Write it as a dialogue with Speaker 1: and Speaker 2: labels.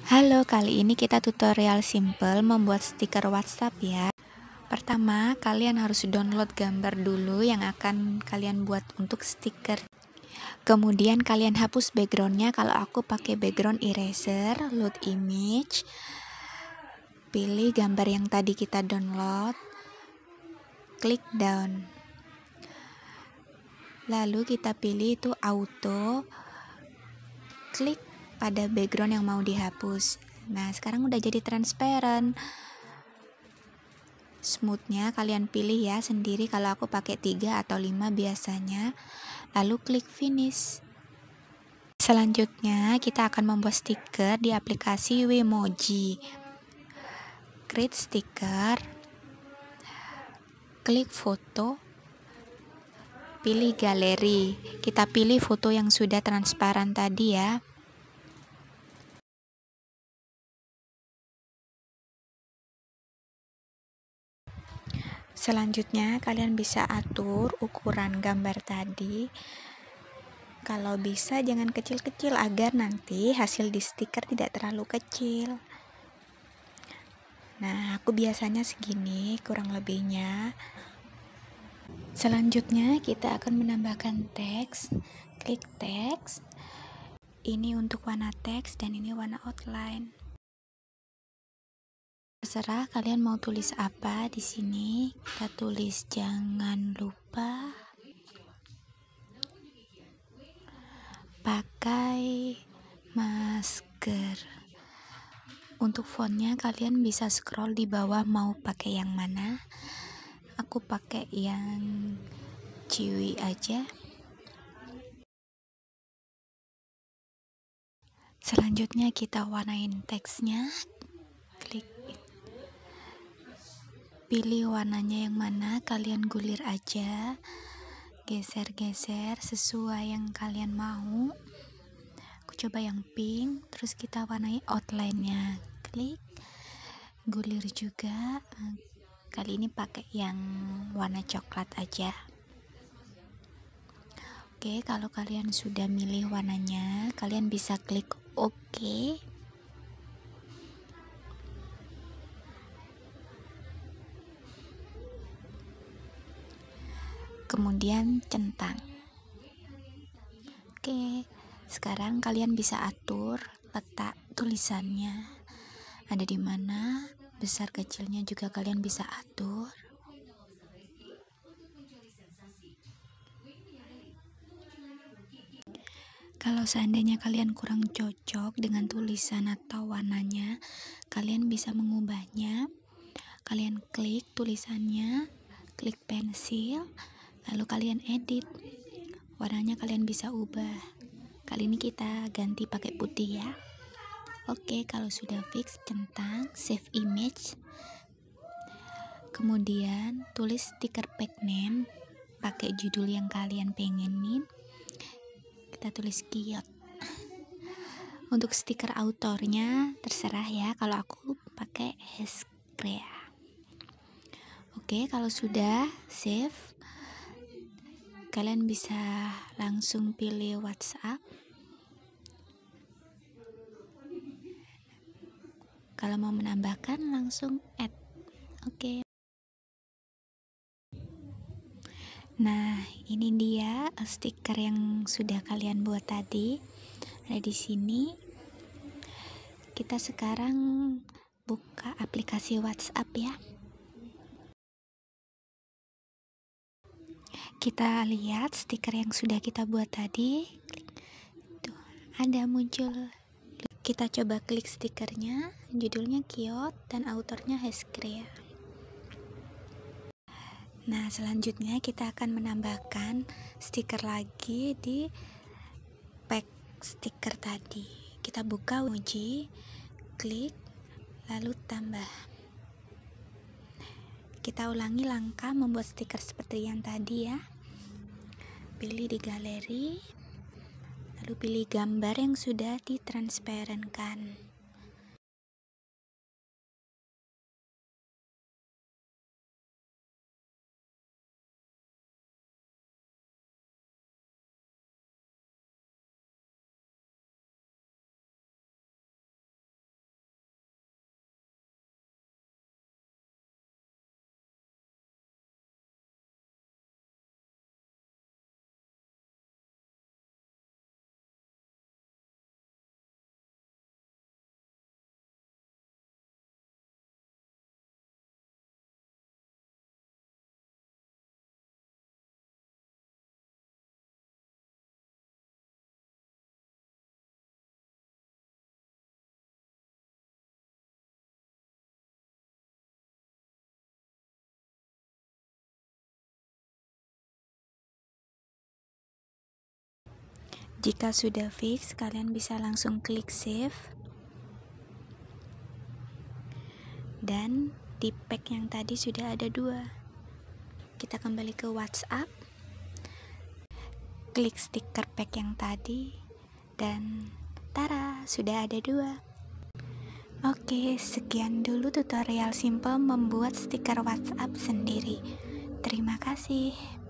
Speaker 1: Halo, kali ini kita tutorial simple membuat stiker WhatsApp ya. Pertama, kalian harus download gambar dulu yang akan kalian buat untuk stiker. Kemudian kalian hapus backgroundnya. Kalau aku pakai background eraser, load image, pilih gambar yang tadi kita download, klik down. Lalu kita pilih itu auto, klik pada background yang mau dihapus. Nah, sekarang udah jadi transparent. Smoothnya kalian pilih ya sendiri kalau aku pakai 3 atau 5 biasanya. Lalu klik finish. Selanjutnya kita akan membuat stiker di aplikasi Wemoji. Create stiker. Klik foto. Pilih galeri. Kita pilih foto yang sudah transparan tadi ya. Selanjutnya, kalian bisa atur ukuran gambar tadi. Kalau bisa, jangan kecil-kecil agar nanti hasil di stiker tidak terlalu kecil. Nah, aku biasanya segini, kurang lebihnya. Selanjutnya, kita akan menambahkan teks. Klik teks. Ini untuk warna teks dan ini warna outline. Terserah kalian mau tulis apa di sini. Kita tulis jangan lupa pakai masker. Untuk fontnya kalian bisa scroll di bawah mau pakai yang mana. Aku pakai yang ciwi aja. Selanjutnya kita warnain teksnya. Klik pilih warnanya yang mana kalian gulir aja. Geser-geser sesuai yang kalian mau. Aku coba yang pink terus kita warnai outline-nya. Klik. Gulir juga. Kali ini pakai yang warna coklat aja. Oke kalau kalian sudah milih warnanya kalian bisa klik oke kemudian centang. Oke, sekarang kalian bisa atur letak tulisannya ada di mana, besar kecilnya juga kalian bisa atur. Kalau seandainya kalian kurang cocok dengan tulisan atau warnanya, kalian bisa mengubahnya. Kalian klik tulisannya, klik pensil, lalu kalian edit. Warnanya kalian bisa ubah. Kali ini kita ganti pakai putih ya. Oke kalau sudah fix centang save image. Kemudian tulis stiker pack name pakai judul yang kalian pengenin. Kita tulis kiot. Untuk stiker autornya terserah ya. Kalau aku pakai Heskrea. Oke kalau sudah save kalian bisa langsung pilih WhatsApp. Kalau mau menambahkan langsung add. Oke. Okay. nah ini dia stiker yang sudah kalian buat tadi. Ada di sini. Kita sekarang buka aplikasi WhatsApp ya kita lihat stiker yang sudah kita buat tadi. Tuh ada muncul. Kita coba klik stikernya. Judulnya kiot dan autornya Heskrea. Nah selanjutnya kita akan menambahkan stiker lagi di pack stiker tadi. Kita buka uji klik lalu tambah kita ulangi langkah membuat stiker seperti yang tadi ya. Pilih di galeri lalu pilih gambar yang sudah ditransparenkan Jika sudah fix, kalian bisa langsung klik save. Dan di pack yang tadi sudah ada dua. Kita kembali ke WhatsApp. Klik stiker pack yang tadi dan tara, sudah ada dua. Oke, sekian dulu tutorial simple membuat stiker WhatsApp sendiri. Terima kasih.